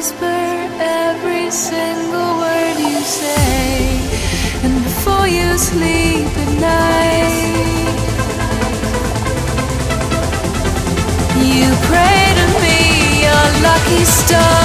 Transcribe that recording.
Whisper every single word you say. And before you sleep at night, you pray to me, your lucky star.